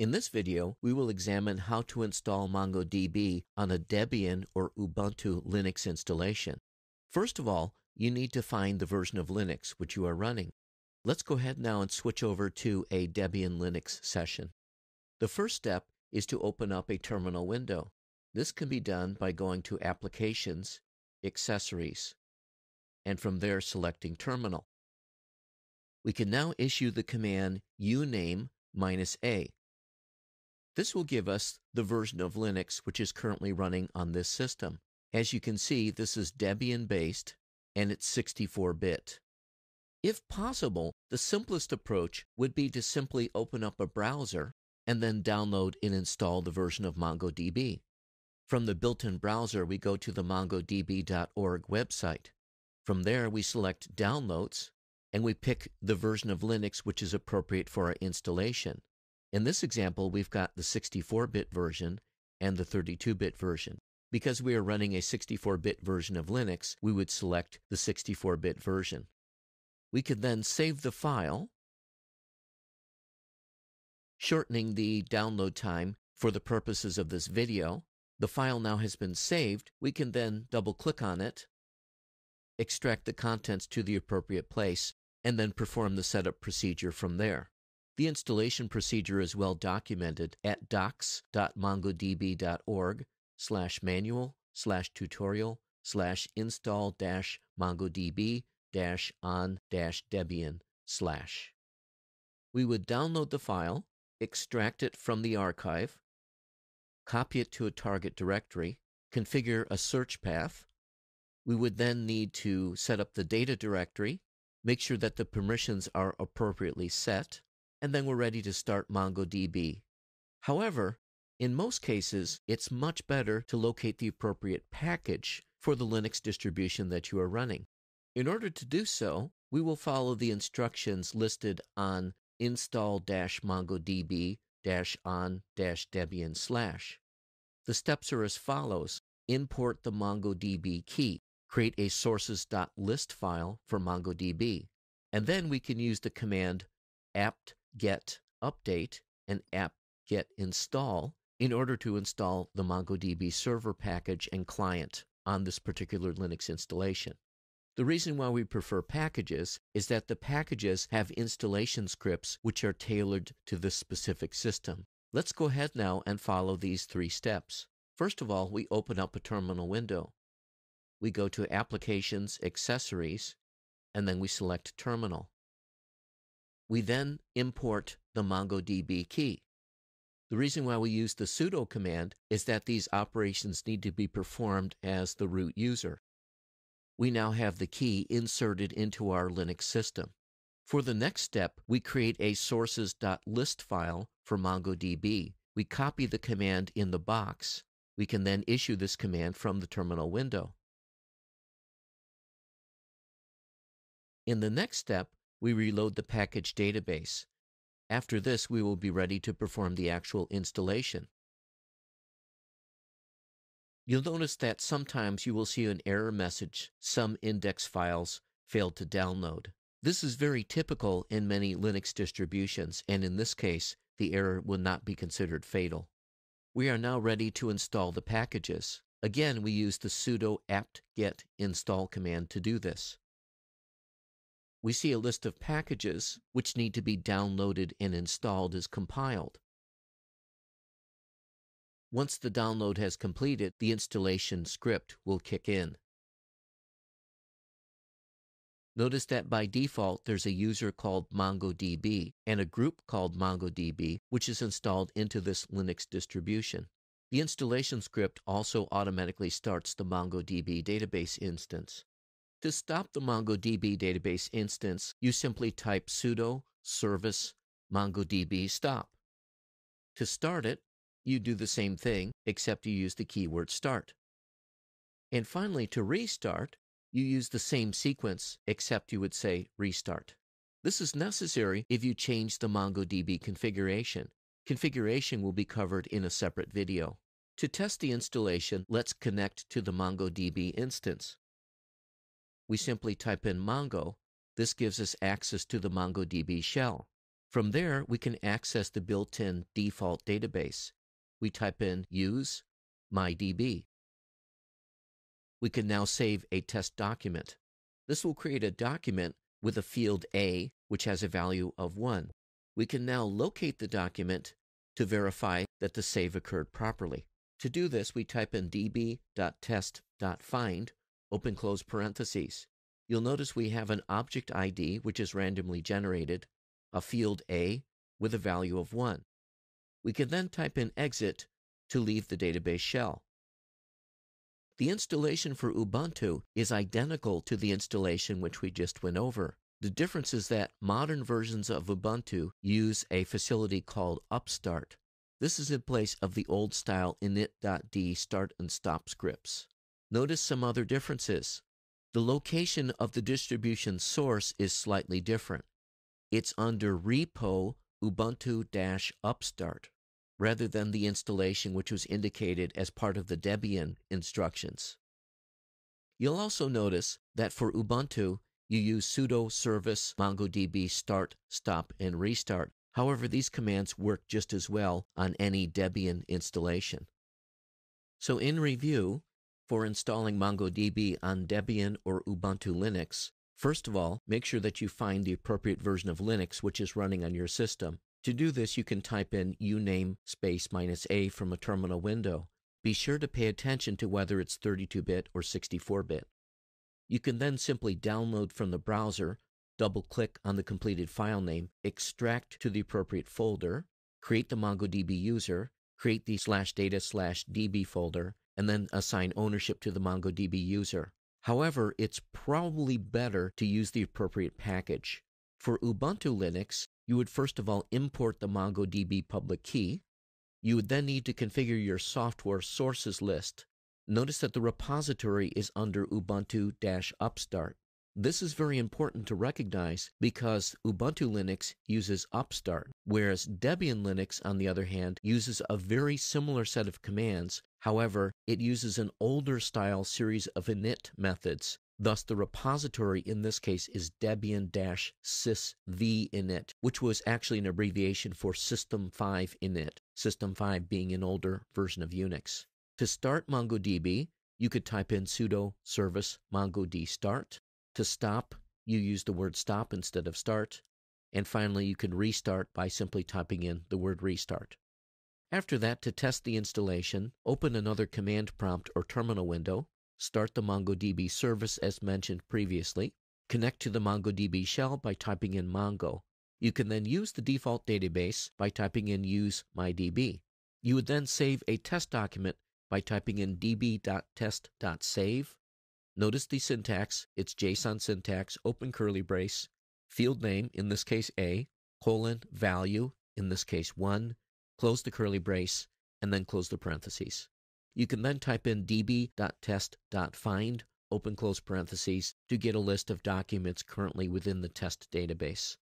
In this video, we will examine how to install MongoDB on a Debian or Ubuntu Linux installation. First of all, you need to find the version of Linux which you are running. Let's go ahead now and switch over to a Debian Linux session. The first step is to open up a terminal window. This can be done by going to Applications, Accessories, and from there selecting Terminal. We can now issue the command uname a. This will give us the version of Linux which is currently running on this system. As you can see, this is Debian based and it's 64 bit. If possible, the simplest approach would be to simply open up a browser and then download and install the version of MongoDB. From the built in browser, we go to the mongodb.org website. From there, we select Downloads and we pick the version of Linux which is appropriate for our installation. In this example, we've got the 64-bit version and the 32-bit version. Because we are running a 64-bit version of Linux, we would select the 64-bit version. We could then save the file, shortening the download time for the purposes of this video. The file now has been saved. We can then double click on it, extract the contents to the appropriate place, and then perform the setup procedure from there. The installation procedure is well documented at docs.mongodb.org slash manual slash tutorial slash install dash mongodb dash on dash debian slash. We would download the file, extract it from the archive, copy it to a target directory, configure a search path. We would then need to set up the data directory, make sure that the permissions are appropriately set, and then we're ready to start MongoDB. However, in most cases, it's much better to locate the appropriate package for the Linux distribution that you are running. In order to do so, we will follow the instructions listed on install-mongodb on-debian slash. The steps are as follows. Import the MongoDB key. Create a sources.list file for MongoDB. And then we can use the command apt get update and apt get install in order to install the MongoDB server package and client on this particular Linux installation. The reason why we prefer packages is that the packages have installation scripts which are tailored to this specific system. Let's go ahead now and follow these three steps. First of all, we open up a terminal window. We go to Applications, Accessories, and then we select Terminal. We then import the MongoDB key. The reason why we use the sudo command is that these operations need to be performed as the root user. We now have the key inserted into our Linux system. For the next step, we create a sources.list file for MongoDB. We copy the command in the box. We can then issue this command from the terminal window. In the next step, we reload the package database. After this, we will be ready to perform the actual installation. You'll notice that sometimes you will see an error message, some index files failed to download. This is very typical in many Linux distributions, and in this case, the error will not be considered fatal. We are now ready to install the packages. Again, we use the sudo apt-get install command to do this we see a list of packages which need to be downloaded and installed as compiled. Once the download has completed, the installation script will kick in. Notice that by default, there's a user called MongoDB and a group called MongoDB, which is installed into this Linux distribution. The installation script also automatically starts the MongoDB database instance. To stop the MongoDB database instance, you simply type sudo service mongodb stop. To start it, you do the same thing, except you use the keyword start. And finally, to restart, you use the same sequence, except you would say restart. This is necessary if you change the MongoDB configuration. Configuration will be covered in a separate video. To test the installation, let's connect to the MongoDB instance we simply type in Mongo. This gives us access to the MongoDB shell. From there, we can access the built-in default database. We type in use mydb. We can now save a test document. This will create a document with a field A, which has a value of 1. We can now locate the document to verify that the save occurred properly. To do this, we type in db.test.find, open close parentheses. You'll notice we have an object ID, which is randomly generated, a field A with a value of 1. We can then type in exit to leave the database shell. The installation for Ubuntu is identical to the installation which we just went over. The difference is that modern versions of Ubuntu use a facility called Upstart. This is in place of the old style init.d start and stop scripts. Notice some other differences. The location of the distribution source is slightly different. It's under repo ubuntu-upstart rather than the installation which was indicated as part of the Debian instructions. You'll also notice that for Ubuntu, you use sudo service mongodb start, stop, and restart However, these commands work just as well on any Debian installation. So in review, for installing MongoDB on Debian or Ubuntu Linux, first of all, make sure that you find the appropriate version of Linux which is running on your system. To do this, you can type in uname space minus a from a terminal window. Be sure to pay attention to whether it's 32-bit or 64-bit. You can then simply download from the browser double click on the completed file name, extract to the appropriate folder, create the MongoDB user, create the slash data slash db folder, and then assign ownership to the MongoDB user. However, it's probably better to use the appropriate package. For Ubuntu Linux, you would first of all import the MongoDB public key. You would then need to configure your software sources list. Notice that the repository is under Ubuntu-Upstart. This is very important to recognize because Ubuntu Linux uses Upstart, whereas Debian Linux, on the other hand, uses a very similar set of commands. However, it uses an older style series of init methods. Thus, the repository in this case is debian-sysv init, which was actually an abbreviation for System 5 init, System 5 being an older version of Unix. To start MongoDB, you could type in sudo service mongod start to stop, you use the word stop instead of start. And finally, you can restart by simply typing in the word restart. After that, to test the installation, open another command prompt or terminal window, start the MongoDB service as mentioned previously, connect to the MongoDB shell by typing in Mongo. You can then use the default database by typing in use mydb. You would then save a test document by typing in db.test.save Notice the syntax. It's JSON syntax, open curly brace, field name, in this case A, colon, value, in this case 1, close the curly brace, and then close the parentheses. You can then type in db.test.find, open close parentheses, to get a list of documents currently within the test database.